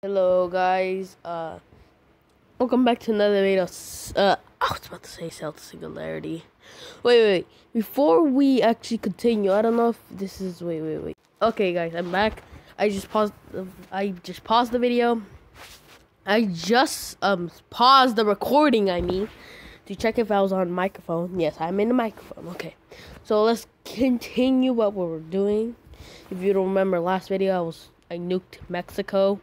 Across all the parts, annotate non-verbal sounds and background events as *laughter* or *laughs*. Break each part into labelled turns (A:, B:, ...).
A: Hello guys, uh, welcome back to another video. Uh, I was about to say Cell to Singularity. Wait, wait, before we actually continue, I don't know if this is, wait, wait, wait. Okay guys, I'm back. I just paused, the, I just paused the video. I just, um, paused the recording, I mean, to check if I was on microphone. Yes, I'm in the microphone, okay. So let's continue what we were doing. If you don't remember last video, I was, I nuked Mexico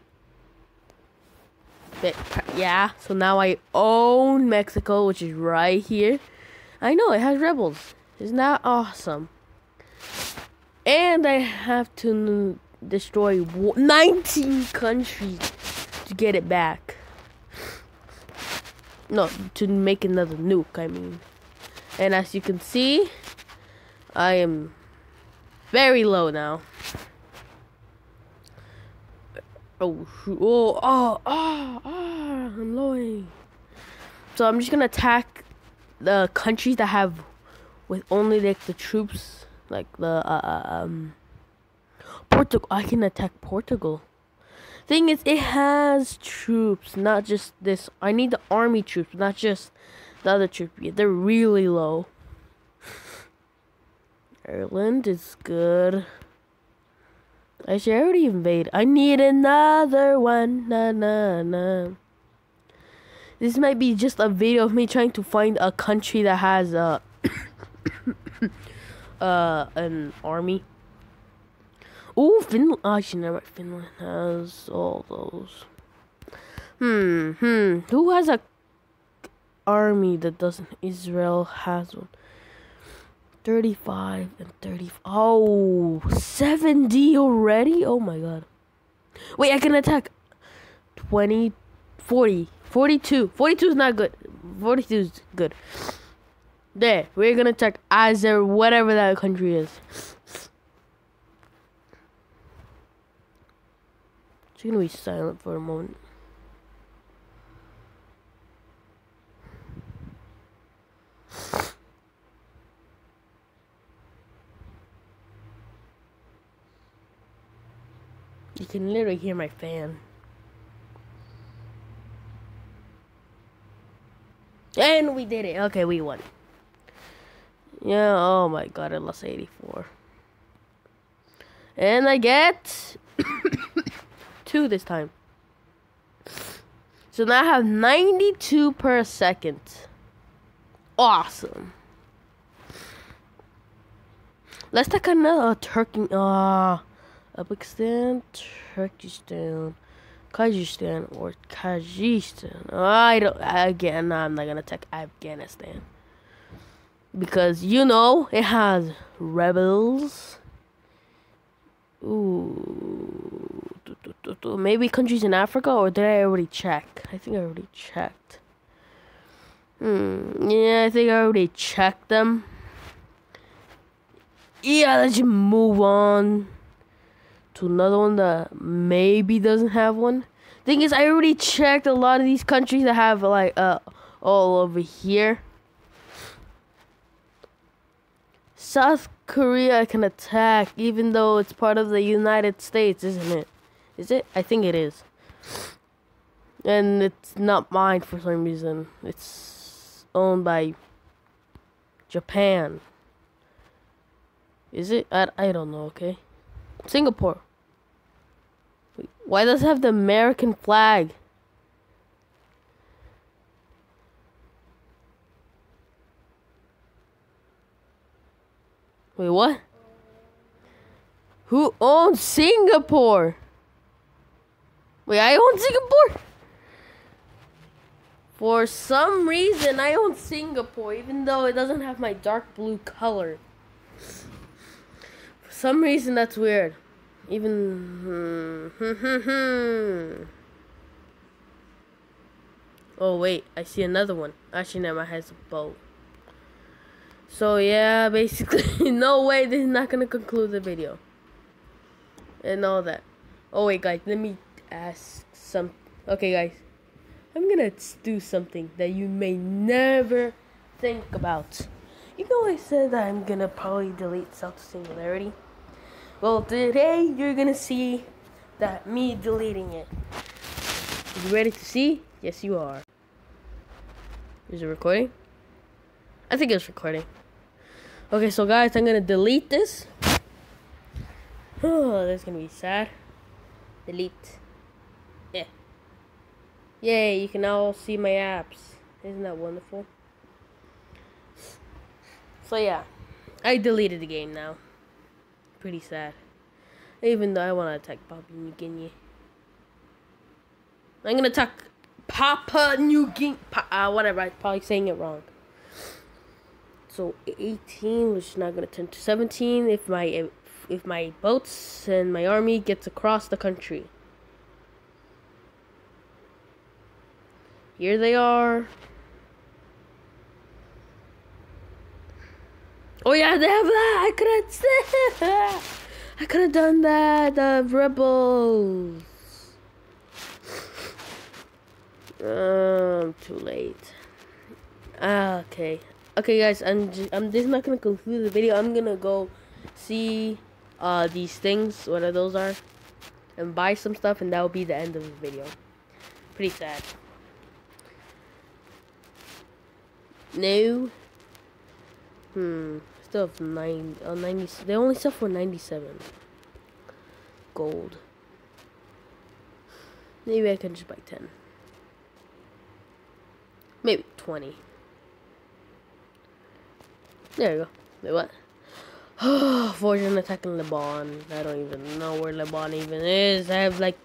A: but yeah, so now I own Mexico, which is right here. I know it has rebels. Isn't that awesome? And I have to destroy 19 countries to get it back. No, to make another nuke, I mean. And as you can see, I am very low now. Oh, oh, oh, oh, oh, I'm lowing. So I'm just gonna attack the countries that have, with only like the troops, like the uh, um, Portugal. I can attack Portugal. Thing is, it has troops, not just this. I need the army troops, not just the other troops. They're really low. *laughs* Ireland is good. I should already made. I need another one. Na na na. This might be just a video of me trying to find a country that has a *coughs* uh an army. Ooh, Finland. Actually, never. Finland has all those. Hmm. Hmm. Who has a army that doesn't? Israel has one. 35 and 30. Oh, 70 already? Oh my god. Wait, I can attack 20, 40, 42. 42 is not good. 42 is good. There, we're gonna attack Azer, whatever that country is. She's gonna be silent for a moment. Can literally hear my fan. And we did it. Okay, we won. Yeah, oh my god, I lost 84. And I get *coughs* two this time. So now I have 92 per second. Awesome. Let's take another Turkey. Ah. Uzbekistan, Turkestan, Kyrgyzstan, or Kyrgyzstan. I don't. Again, I'm not gonna take Afghanistan because you know it has rebels. Ooh, maybe countries in Africa, or did I already check? I think I already checked. Hmm. Yeah, I think I already checked them. Yeah, let's move on to another one that maybe doesn't have one. Thing is, I already checked a lot of these countries that have like uh all over here. South Korea can attack, even though it's part of the United States, isn't it? Is it? I think it is. And it's not mine for some reason. It's owned by Japan. Is it? I, I don't know, okay? Singapore. Why does it have the American flag? Wait, what? Who owns Singapore? Wait, I own Singapore? For some reason, I own Singapore, even though it doesn't have my dark blue color. For some reason, that's weird. Even. Hmm, *laughs* oh, wait. I see another one. Actually, now my has a boat. So, yeah, basically, *laughs* no way. This is not going to conclude the video. And all that. Oh, wait, guys. Let me ask some. Okay, guys. I'm going to do something that you may never think about. You know, I said that I'm going to probably delete Self Singularity. Well, today you're gonna see that me deleting it. You ready to see? Yes, you are. Is it recording? I think it's recording. Okay, so guys, I'm gonna delete this. Oh, *sighs* that's gonna be sad. Delete. Yeah. Yay, you can now see my apps. Isn't that wonderful? So yeah, I deleted the game now. Pretty sad. Even though I want to attack Papua New Guinea. I'm gonna attack Papua New Guinea. Pa uh, whatever, I'm probably saying it wrong. So 18, which is not gonna turn to 17 if my if, if my boats and my army gets across the country. Here they are. Oh yeah, they have that. I could have. *laughs* I could have done that. The rebels. Um, too late. Ah, okay. Okay, guys. I'm. Just, I'm. This is not gonna conclude the video. I'm gonna go see uh these things. What are those are, and buy some stuff, and that will be the end of the video. Pretty sad. No. Hmm still have nine, uh, 90, they only sell for 97 gold. Maybe I can just buy 10. Maybe 20. There you go. Wait, what? Oh, *sighs* Fortune attacking Lebanon. I don't even know where Lebanon even is. I have like...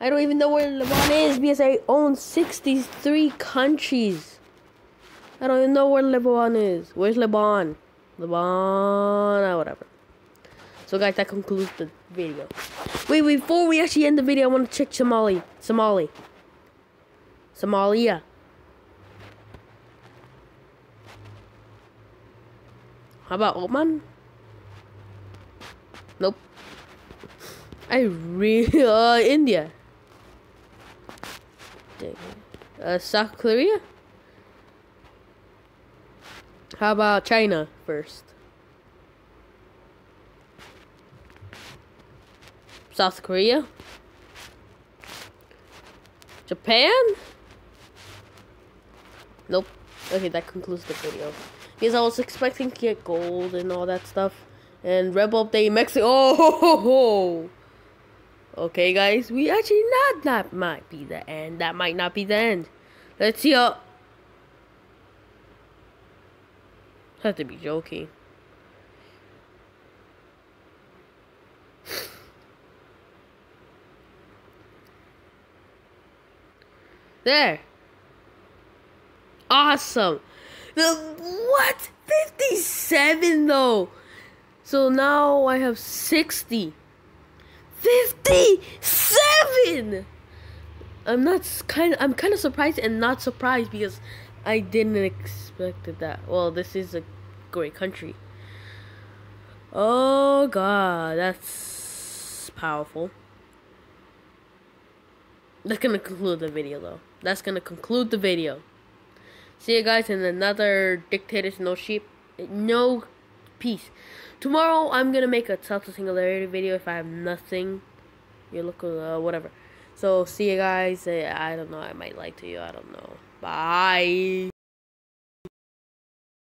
A: I don't even know where Lebanon is because I own 63 countries. I don't even know where Lebanon is. Where's Lebanon? Lebanon, uh, whatever. So guys, that concludes the video. Wait, before we actually end the video, I want to check Somali. Somali. Somalia. How about Oman? Nope. I really, *laughs* uh, India. Uh, South Korea? How about China first? South Korea? Japan? Nope. Okay, that concludes the video. Because I was expecting to get gold and all that stuff. And Rebel Update Mexico. Oh! Okay, guys. We actually not. That might be the end. That might not be the end. Let's see. Uh, have to be joking. There. Awesome. The what? 57 though. So now I have 60. 57. I'm not kind of I'm kind of surprised and not surprised because I didn't expect that. Well, this is a great country. Oh god, that's powerful. That's gonna conclude the video though. That's gonna conclude the video. See you guys in another Dictators No Sheep. No peace. Tomorrow I'm gonna make a Cell to Singularity video if I have nothing. You look uh, whatever. So see you guys. I don't know. I might lie to you. I don't know. Bye.